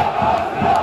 Brasil!